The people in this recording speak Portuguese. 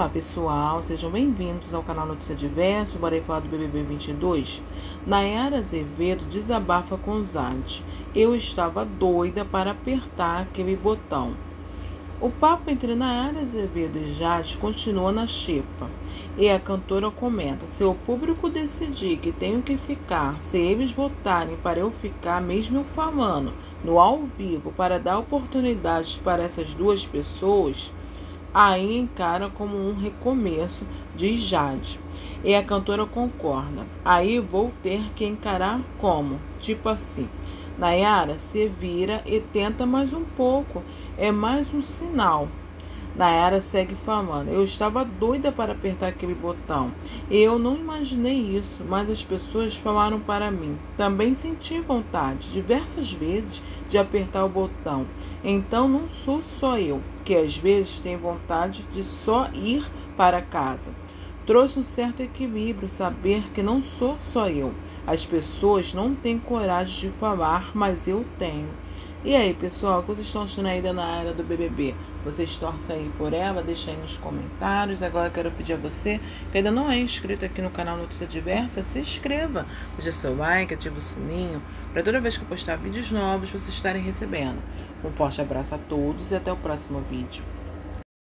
Olá pessoal, sejam bem-vindos ao canal Notícia Diverso. Bora falar do BBB 22. Nayara Azevedo desabafa com Zad. Eu estava doida para apertar aquele botão. O papo entre Nayara Azevedo e Jade continua na xepa. E a cantora comenta: se o público decidir que tenho que ficar, se eles votarem para eu ficar, mesmo eu falando no ao vivo, para dar oportunidades para essas duas pessoas aí encara como um recomeço, diz Jade. E a cantora concorda. Aí vou ter que encarar como? Tipo assim. Nayara se vira e tenta mais um pouco. É mais um sinal. Nayara segue falando. Eu estava doida para apertar aquele botão. Eu não imaginei isso, mas as pessoas falaram para mim. Também senti vontade, diversas vezes, de apertar o botão. Então não sou só eu, que às vezes tem vontade de só ir para casa. Trouxe um certo equilíbrio saber que não sou só eu. As pessoas não têm coragem de falar, mas eu tenho. E aí, pessoal, o que vocês estão achando aí da área do BBB? Vocês torcem aí por ela? Deixa aí nos comentários. Agora quero pedir a você que ainda não é inscrito aqui no canal Notícia Diversa, se inscreva, deixa seu like, ativa o sininho, para toda vez que eu postar vídeos novos, vocês estarem recebendo. Um forte abraço a todos e até o próximo vídeo.